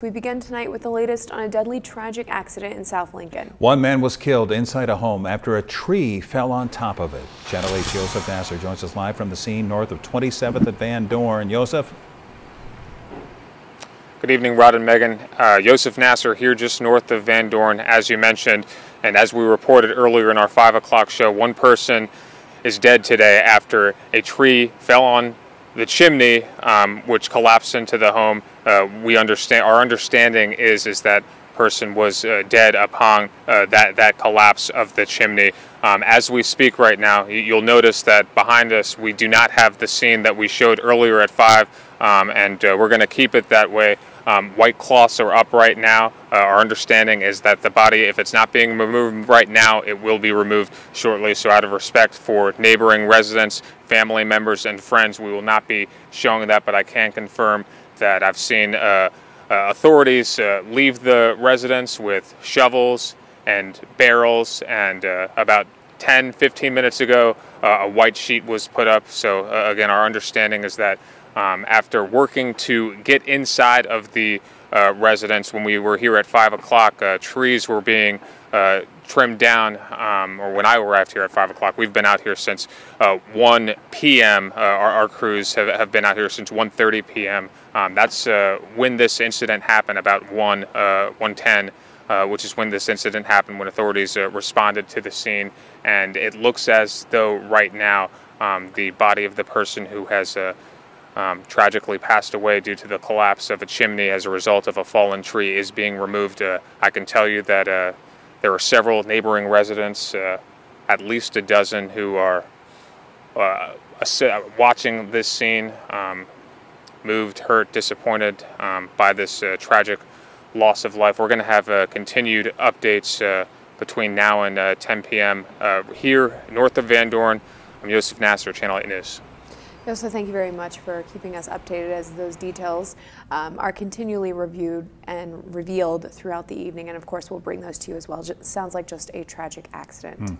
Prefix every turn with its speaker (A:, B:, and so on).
A: We begin tonight with the latest on a deadly tragic accident in South Lincoln.
B: One man was killed inside a home after a tree fell on top of it. Channel 8's Joseph Nasser joins us live from the scene north of 27th at Van Dorn. Joseph?
C: Good evening, Rod and Megan. Uh, Joseph Nasser here just north of Van Dorn, as you mentioned. And as we reported earlier in our 5 o'clock show, one person is dead today after a tree fell on the chimney, um, which collapsed into the home, uh, we understand. Our understanding is is that person was uh, dead upon uh, that that collapse of the chimney. Um, as we speak right now, you'll notice that behind us we do not have the scene that we showed earlier at five, um, and uh, we're going to keep it that way. Um, white cloths are up right now. Uh, our understanding is that the body, if it's not being removed right now, it will be removed shortly. So, out of respect for neighboring residents, family members, and friends, we will not be showing that. But I can confirm that I've seen uh, uh, authorities uh, leave the residence with shovels and barrels, and uh, about 10, 15 minutes ago, uh, a white sheet was put up. So, again, our understanding is that um, after working to get inside of the uh, residence when we were here at 5 o'clock. Uh, trees were being uh, trimmed down, um, or when I arrived here at 5 o'clock. We've been out here since uh, 1 p.m. Uh, our, our, crews have, have, been out here since 1.30 p.m. Um, that's uh, when this incident happened, about 1, 110. Uh, which is when this incident happened, when authorities uh, responded to the scene. And it looks as though right now um, the body of the person who has uh, um, tragically passed away due to the collapse of a chimney as a result of a fallen tree is being removed. Uh, I can tell you that uh, there are several neighboring residents, at least a dozen, who are watching this scene, um, moved, hurt, disappointed um, by this tragic loss of life. We're going to have uh, continued updates between now and 10 p.m. here north of Van Dorn. I'm Joseph Nasser, Channel 8 News.
A: So thank you very much for keeping us updated as those details um, are continually reviewed and revealed throughout the evening. And of course, we'll bring those to you as well. It sounds like just a tragic accident. Mm.